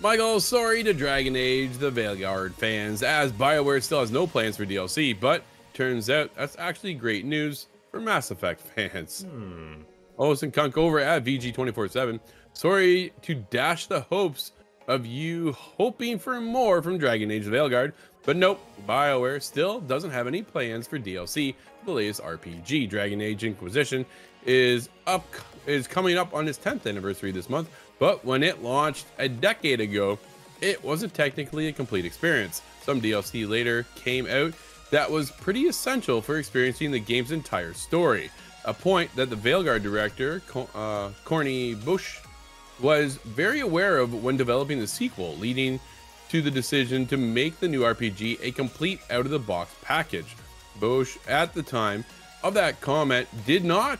Michael, sorry to Dragon Age the Veilguard fans, as BioWare still has no plans for DLC, but turns out that's actually great news for Mass Effect fans. Hmm. and Kunk over at VG247. Sorry to dash the hopes of you hoping for more from Dragon Age the Veilguard, but nope, BioWare still doesn't have any plans for DLC. The latest RPG, Dragon Age Inquisition, is up is coming up on its 10th anniversary this month, but when it launched a decade ago, it wasn't technically a complete experience. Some DLC later came out that was pretty essential for experiencing the game's entire story. A point that the Veilguard director, uh, Corinne Busche, was very aware of when developing the sequel, leading to the decision to make the new RPG a complete out of the box package. Busche, at the time of that comment, did not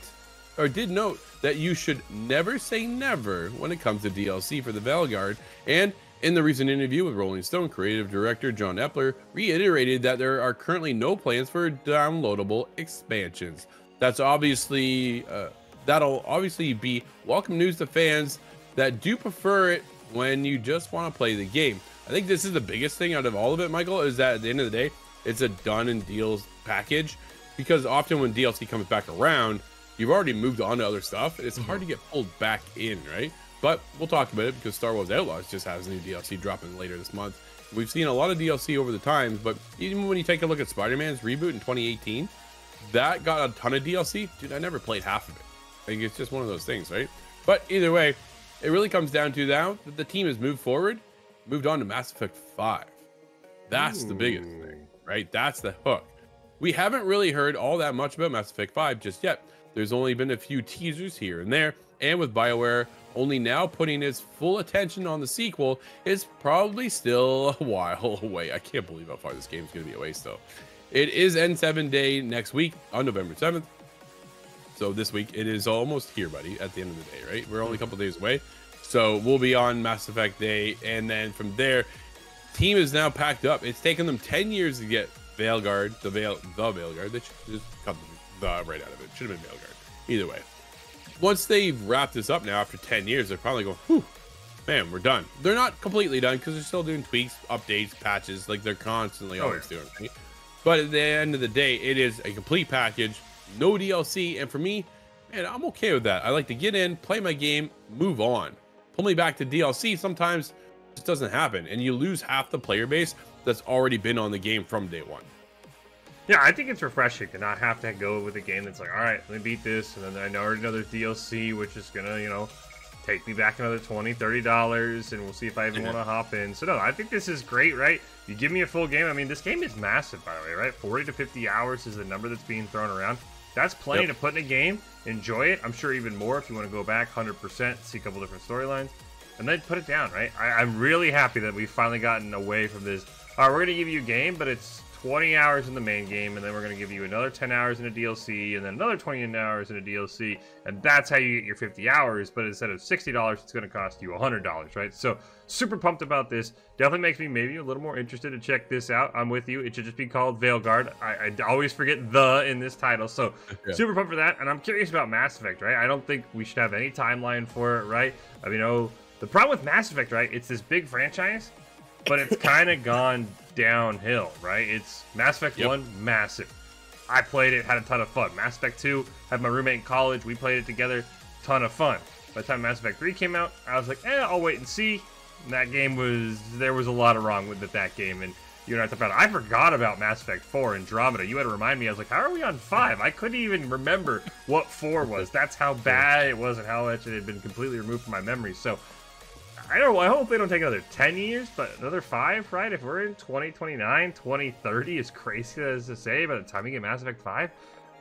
or did note that you should never say never when it comes to DLC for the Veilguard, and in the recent interview with Rolling Stone, creative director John Epler reiterated that there are currently no plans for downloadable expansions. That's obviously uh, that'll obviously be welcome news to fans that do prefer it when you just want to play the game. I think this is the biggest thing out of all of it, Michael, is that at the end of the day, it's a done and deals package because often when DLC comes back around, you've already moved on to other stuff. It's mm-hmm. hard to get pulled back in, right? But we'll talk about it because Star Wars Outlaws just has new DLC dropping later this month. We've seen a lot of DLC over the times, but even when you take a look at Spider-Man's reboot in 2018, that got a ton of DLC. Dude, I never played half of it. Like it's just one of those things, right? But either way, it really comes down to now that the team has moved forward, moved on to Mass Effect 5. That's Ooh. the biggest hmm. thing, right? That's the hook. We haven't really heard all that much about Mass Effect 5 just yet. There's only been a few teasers here and there, and with BioWare only now putting its full attention on the sequel, it's probably still a while away. I can't believe how far this game is going to be away still. It is N7 Day next week on November 7th. So this week it is almost here, buddy, at the end of the day, right? We're only a couple days away. So we'll be on Mass Effect Day. And then from there, team is now packed up. It's taken them 10 years to get Veilguard, the Veil, the Veilguard. They just cut the, right out of it. Should have been Veilguard. Either way once they've wrapped this up now after 10 years, they're probably going, whew, man, we're done. They're not completely done because they're still doing tweaks, updates, patches, like they're constantly oh, always oh, yeah. doing. Right? But at the end of the day, it is a complete package, no DLC, and for me, man, I'm okay with that. I like to get in, play my game, move on. Pull me back to DLC sometimes just doesn't happen, and you lose half the player base that's already been on the game from day one. Yeah, I think it's refreshing to not have to go with a game that's like, all right, let me beat this, and then I know know DLC, which is gonna, you know, take me back another 20 30 dollars and we'll see if i even want to hop in. So no i think this is great right? You give me a full game i mean this game is massive by the way right? 40 to 50 hours is the number that's being thrown around. That's plenty yep. to put in a game enjoy it i'm sure even more if you want to go back 100% see a couple different storylines and then put it down right? I, i'm really happy that we've finally gotten away from this all right we're gonna give you a game but it's 20 hours in the main game, and then we're going to give you another 10 hours in a DLC, and then another 20 hours in a DLC, and that's how you get your 50 hours. But instead of $60, it's going to cost you $100, right? So, super pumped about this. Definitely makes me maybe a little more interested to check this out. I'm with you. It should just be called Veilguard. I, I always forget the in this title, so yeah. super pumped for that. And I'm curious about Mass Effect, right? I don't think we should have any timeline for it, right? I mean, oh, the problem with Mass Effect, right? It's this big franchise, but it's kind of gone downhill, right? It's Mass Effect yep. 1, massive. I played it, had a ton of fun. Mass Effect 2, had my roommate in college, we played it together, ton of fun. By the time Mass Effect 3 came out, I was like, eh, I'll wait and see. And that game was, there was a lot of wrong with that game, and you know, about I forgot about Mass Effect 4 Andromeda. You had to remind me. I was like, how are we on 5? I couldn't even remember what 4 was. That's how bad it was and how much it had been completely removed from my memory. So I don't. I hope they don't take another ten years, but another five, right? If we're in 2029, 2030 is crazy as to say. By the time we get Mass Effect Five,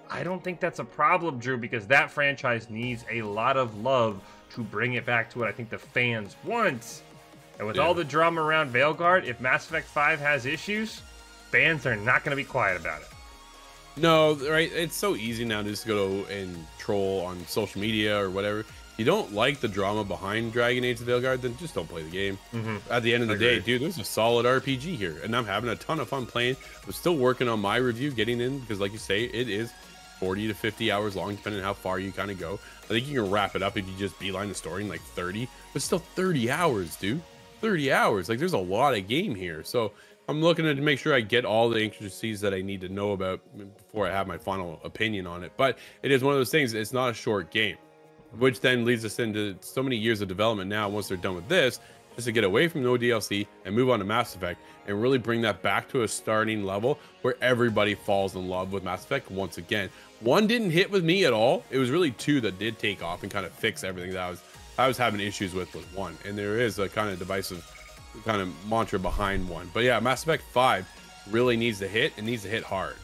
I don't think that's a problem, Drew, because that franchise needs a lot of love to bring it back to what I think the fans want. And with yeah. all the drama around Veilguard, if Mass Effect 5 has issues, fans are not going to be quiet about it. No, right? It's so easy now to just go and troll on social media or whatever you don't like the drama behind Dragon Age: The Veilguard, then just don't play the game. Mm-hmm. At the end of the day, dude, there's a solid RPG here, and I'm having a ton of fun playing. I'm still working on my review, getting in because, like you say, it is 40 to 50 hours long, depending on how far you kind of go. I think you can wrap it up if you just beeline the story in like 30, but still 30 hours, dude. 30 hours. Like there's a lot of game here. So I'm looking to make sure I get all the intricacies that I need to know about before I have my final opinion on it. But it is one of those things, it's not a short game, which then leads us into so many years of development now. Once they're done with this, just to get away from no DLC and move on to Mass Effect and really bring that back to a starting level where everybody falls in love with Mass Effect once again. One didn't hit with me at all. It was really two that did take off and kind of fix everything that I was I was having issues with with one. And there is a kind of divisive kind of mantra behind one. But yeah, Mass Effect 5 really needs to hit and needs to hit hard.